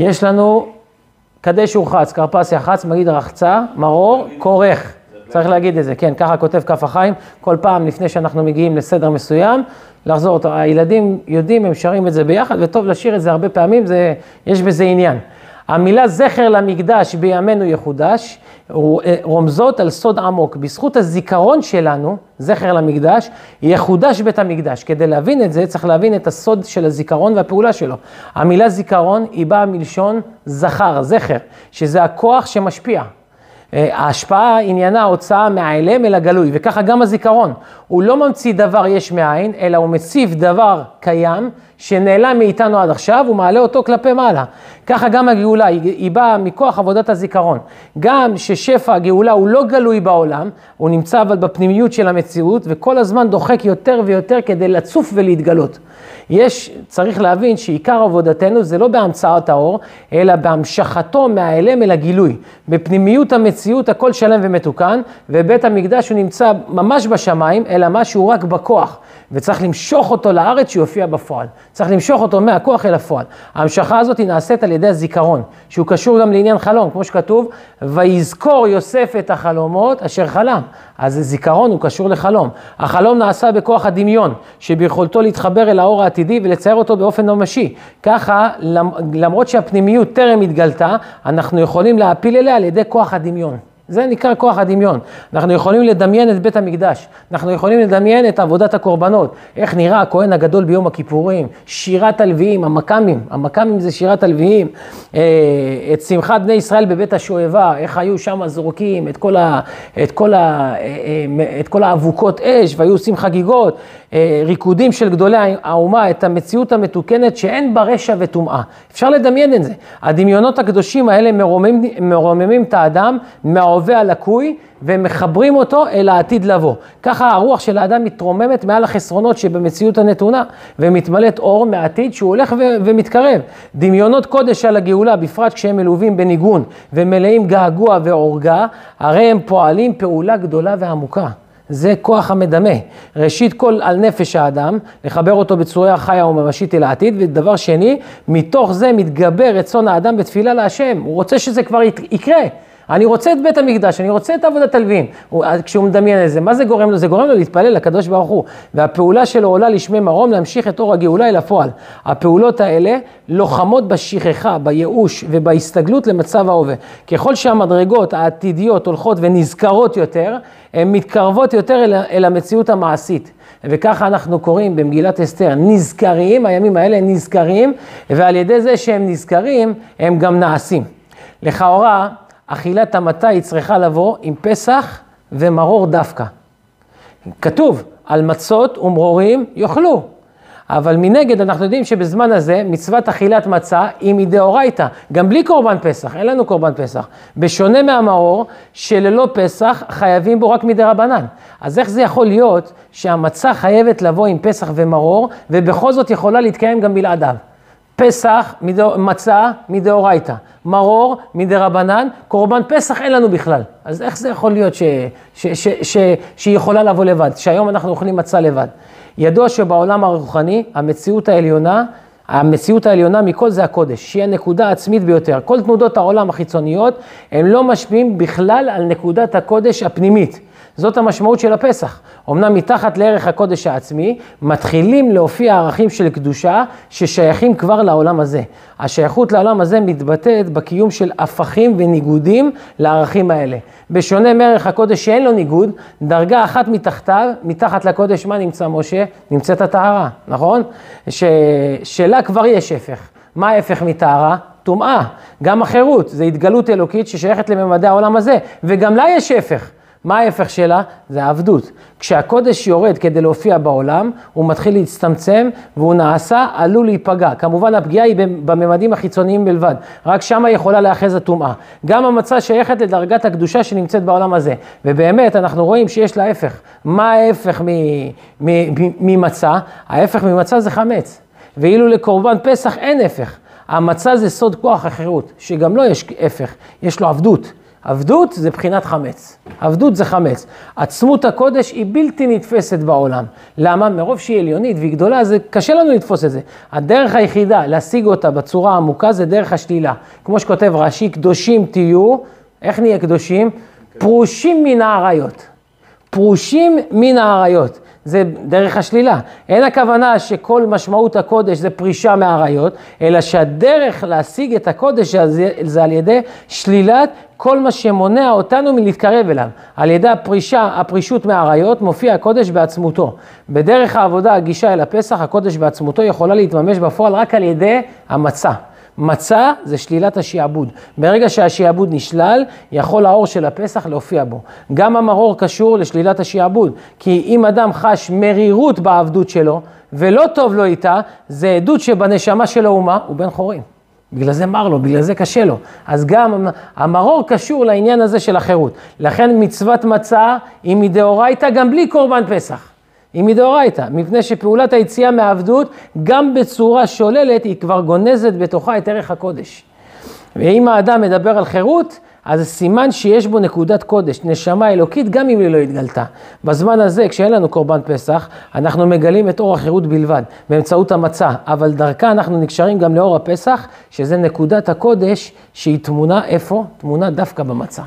יש לנו קדש ורחץ, כרפס יחץ, מגיד רחצה, מרור, כורך. צריך להגיד את זה, כן, ככה כותב כף החיים, כל פעם לפני שאנחנו מגיעים לסדר מסוים, לחזור אותו. הילדים יודעים, הם שרים את זה ביחד, וטוב לשיר את זה הרבה פעמים, זה, יש בזה עניין. המילה זכר למקדש בימינו יחודש, רומזות על סוד עמוק. בזכות הזיכרון שלנו, זכר למקדש, יחודש בית המקדש. כדי להבין את זה, צריך להבין את הסוד של הזיכרון והפעולה שלו. המילה זיכרון היא באה מלשון זכר, זכר, שזה הכוח שמשפיע. אה, ההשפעה עניינה הוצאה מהאלם אל הגלוי, וככה גם הזיכרון. הוא לא ממציא דבר יש מאין, אלא הוא מציב דבר קיים שנעלם מאיתנו עד עכשיו, הוא מעלה אותו כלפי מעלה. ככה גם הגאולה, היא, היא באה מכוח עבודת הזיכרון. גם ששפע הגאולה הוא לא גלוי בעולם, הוא נמצא אבל בפנימיות של המציאות, וכל הזמן דוחק יותר ויותר כדי לצוף ולהתגלות. יש, צריך להבין שעיקר עבודתנו זה לא בהמצאת האור, אלא בהמשכתו מהאלם אל הגילוי. בפנימיות המציאות הכל שלם ומתוקן, ובית המקדש הוא נמצא ממש בשמיים, אלא משהו רק בכוח. וצריך למשוך אותו לארץ שיופיע בפועל. צריך למשוך אותו מהכוח אל הפועל. ההמשכה הזאת היא נעשית על ידי הזיכרון, שהוא קשור גם לעניין חלום, כמו שכתוב, ויזכור יוסף את החלומות אשר חלם. אז זיכרון הוא קשור לחלום. החלום נעשה בכוח הדמיון, שביכולתו להתחבר אל האור העתידי ולצייר אותו באופן ממשי. ככה, למרות שהפנימיות טרם התגלתה, אנחנו יכולים להעפיל אליה על ידי כוח הדמיון. זה נקרא כוח הדמיון. אנחנו יכולים לדמיין את בית המקדש, אנחנו יכולים לדמיין את עבודת הקורבנות, איך נראה הכהן הגדול ביום הכיפורים, שירת הלוויים, המכ"מים, המכ"מים זה שירת הלוויים, אה, את שמחת בני ישראל בבית השואבה, איך היו שם זורקים את כל, אה, אה, את כל האבוקות אש והיו עושים חגיגות, ריקודים של גדולי האומה, את המציאות המתוקנת שאין בה רשע וטומאה. אפשר לדמיין את זה. הדמיונות הקדושים האלה מרוממים, מרוממים את האדם מההווה הלקוי ומחברים אותו אל העתיד לבוא. ככה הרוח של האדם מתרוממת מעל החסרונות שבמציאות הנתונה ומתמלאת אור מהעתיד שהוא הולך ו- ומתקרב. דמיונות קודש על הגאולה, בפרט כשהם מלווים בניגון ומלאים געגוע ועורגה, הרי הם פועלים פעולה גדולה ועמוקה. זה כוח המדמה. ראשית כל על נפש האדם, לחבר אותו בצורה חיה וממשית אל העתיד, ודבר שני, מתוך זה מתגבר רצון האדם בתפילה להשם. הוא רוצה שזה כבר יקרה. אני רוצה את בית המקדש, אני רוצה את עבודת הלווים. כשהוא מדמיין את זה, מה זה גורם לו? זה גורם לו להתפלל לקדוש ברוך הוא. והפעולה שלו עולה לשמי מרום להמשיך את אור הגאולה אל הפועל. הפעולות האלה לוחמות בשכחה, בייאוש ובהסתגלות למצב ההווה. ככל שהמדרגות העתידיות הולכות ונזכרות יותר, הן מתקרבות יותר אל, אל המציאות המעשית. וככה אנחנו קוראים במגילת אסתר, נזכרים, הימים האלה נזכרים, ועל ידי זה שהם נזכרים, הם גם נעשים. לכאורה, אכילת המתה היא צריכה לבוא עם פסח ומרור דווקא. כתוב, על מצות ומרורים יאכלו. אבל מנגד אנחנו יודעים שבזמן הזה מצוות אכילת מצה היא מדאורייתא, גם בלי קורבן פסח, אין לנו קורבן פסח. בשונה מהמרור, שללא פסח חייבים בו רק מדי רבנן. אז איך זה יכול להיות שהמצה חייבת לבוא עם פסח ומרור, ובכל זאת יכולה להתקיים גם בלעדיו? פסח, מצה מדאורייתא, מרור מדרבנן, קורבן פסח אין לנו בכלל. אז איך זה יכול להיות ש, ש, ש, ש, שהיא יכולה לבוא לבד, שהיום אנחנו אוכלים מצה לבד? ידוע שבעולם הרוחני, המציאות העליונה, המציאות העליונה מכל זה הקודש, שהיא הנקודה העצמית ביותר. כל תנודות העולם החיצוניות, הם לא משפיעים בכלל על נקודת הקודש הפנימית. זאת המשמעות של הפסח. אמנם מתחת לערך הקודש העצמי, מתחילים להופיע ערכים של קדושה ששייכים כבר לעולם הזה. השייכות לעולם הזה מתבטאת בקיום של הפכים וניגודים לערכים האלה. בשונה מערך הקודש שאין לו ניגוד, דרגה אחת מתחתיו, מתחת לקודש, מה נמצא משה? נמצאת הטהרה, נכון? ש... שלה כבר יש הפך. מה ההפך מטהרה? טומאה. גם החירות, זה התגלות אלוקית ששייכת לממדי העולם הזה, וגם לה יש הפך. מה ההפך שלה? זה העבדות. כשהקודש יורד כדי להופיע בעולם, הוא מתחיל להצטמצם והוא נעשה עלול להיפגע. כמובן הפגיעה היא בממדים החיצוניים בלבד, רק שמה יכולה להאחז הטומאה. גם המצה שייכת לדרגת הקדושה שנמצאת בעולם הזה, ובאמת אנחנו רואים שיש לה הפך. מה ההפך ממצה? ההפך ממצה זה חמץ. ואילו לקורבן פסח אין הפך. המצה זה סוד כוח החירות, שגם לו יש הפך, יש לו עבדות. עבדות זה בחינת חמץ. עבדות זה חמץ. עצמות הקודש היא בלתי נתפסת בעולם. למה? מרוב שהיא עליונית והיא גדולה, זה קשה לנו לתפוס את זה. הדרך היחידה להשיג אותה בצורה עמוקה זה דרך השלילה. כמו שכותב רש"י, קדושים תהיו, איך נהיה קדושים? פרושים מן האריות. פרושים מן האריות. זה דרך השלילה. אין הכוונה שכל משמעות הקודש זה פרישה מהאריות, אלא שהדרך להשיג את הקודש הזה זה על ידי שלילת כל מה שמונע אותנו מלהתקרב אליו. על ידי הפרישה, הפרישות מהאריות, מופיע הקודש בעצמותו. בדרך העבודה, הגישה אל הפסח, הקודש בעצמותו יכולה להתממש בפועל רק על ידי המצה. מצה זה שלילת השיעבוד. ברגע שהשיעבוד נשלל, יכול האור של הפסח להופיע בו. גם המרור קשור לשלילת השיעבוד, כי אם אדם חש מרירות בעבדות שלו, ולא טוב לו איתה, זה עדות שבנשמה שלו הוא מה? הוא בן חורים. בגלל זה מר לו, בגלל זה קשה לו. אז גם המרור קשור לעניין הזה של החירות. לכן מצוות מצה היא מדאורייתא גם בלי קורבן פסח. היא מדאורייתא, מפני שפעולת היציאה מהעבדות, גם בצורה שוללת, היא כבר גונזת בתוכה את ערך הקודש. ואם האדם מדבר על חירות, אז סימן שיש בו נקודת קודש, נשמה אלוקית, גם אם היא לא התגלתה. בזמן הזה, כשאין לנו קורבן פסח, אנחנו מגלים את אור החירות בלבד, באמצעות המצה, אבל דרכה אנחנו נקשרים גם לאור הפסח, שזה נקודת הקודש שהיא תמונה איפה? תמונה דווקא במצה.